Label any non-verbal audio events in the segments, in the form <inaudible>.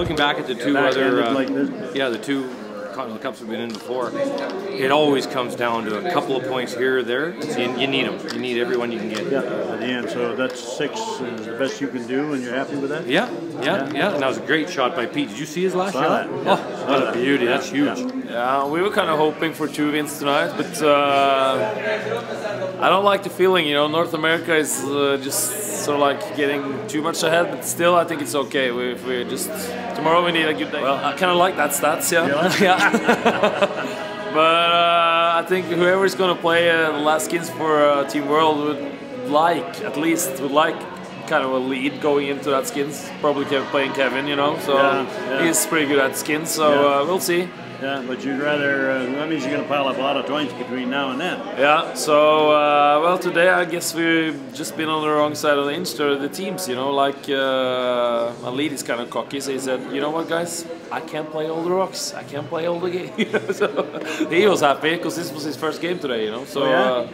looking back at the two other, uh, like yeah, the two Continental Cups we've been in before, it always comes down to a couple of points here or there. You, you need them. You need everyone you can get. Yeah, at the end. So that's six is the best you can do, and you're happy with that? Yeah, yeah, yeah. yeah. And that was a great shot by Pete. Did you see his last shot? That. Yeah. Oh, what a beauty. That's huge. Yeah, we were kind of hoping for two wins tonight, but uh, I don't like the feeling. You know, North America is uh, just sort of like getting too much ahead, but still, I think it's okay. We, if we just tomorrow we need a good day. Well, I kind of like that stats, yeah. yeah. <laughs> yeah. <laughs> but uh, I think whoever is going to play uh, the last skins for uh, Team World would like, at least, would like kind of a lead going into that skins. Probably playing Kevin, you know, so yeah, yeah. he's pretty good at skins. So uh, we'll see. Yeah, but you'd rather, uh, that means you're going to pile up a lot of points between now and then. Yeah, so, uh, well, today I guess we've just been on the wrong side of the inch to the teams, you know, like uh, my lead is kind of cocky, so he said, you know what, guys, I can't play all the rocks, I can't play all the game. <laughs> so he was happy because this was his first game today, you know, so. Oh, yeah? uh,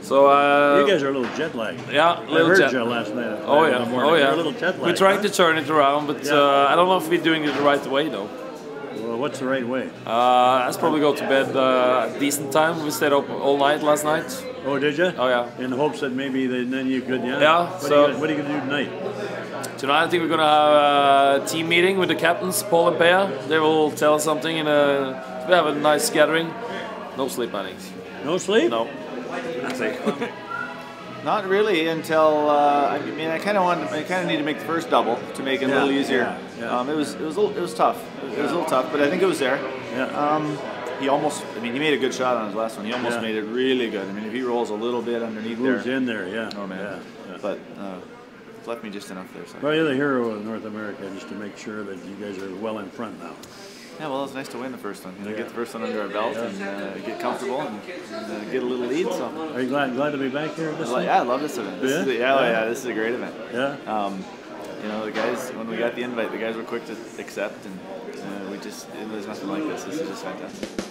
so uh, you guys are a little jet lagged. Yeah, I little heard jet. you last night. Oh yeah, oh yeah. a little jet lagged. We're trying huh? to turn it around, but Yeah. uh, I don't know if we're doing it the right way though. Well, what's the right way? Uh, let's probably go to bed uh, decent time. We stayed up all night last night. Oh, did you? Oh yeah. In hopes that maybe they, then you could, yeah. Yeah, What, so- are, you what are you gonna do tonight? Tonight I think we're gonna have a team meeting with the captains, Paul and Pea. They will tell us something and we have a nice gathering. No sleep, I think. No sleep? No. It. <laughs> Not really until uh, I mean I kind of wanted I kind of need to make the first double to make it a little easier. yeah, yeah. Um, it was it was a little, it was tough. It was a little tough, but I think it was there. Yeah. Um, he almost I mean he made a good shot on his last one. He almost Yeah. made it really good. I mean if he rolls a little bit underneath Moves there, in there, yeah. oh man. Yeah, yeah. But uh, left me just enough there. So. Well, you're the hero of North America, just to make sure that you guys are well in front now. Yeah, well, it's nice to win the first one. You know, Yeah. get the first one under our belt and uh, get comfortable and, and uh, get a little lead. So. Are you glad glad to be back here? This I li- yeah, I love this event. This Yeah? Is a, yeah, oh, yeah, this is a great event. Yeah. Um, you know, the guys when we got the invite, the guys were quick to accept, and uh, we just there's nothing like this. This is just fantastic.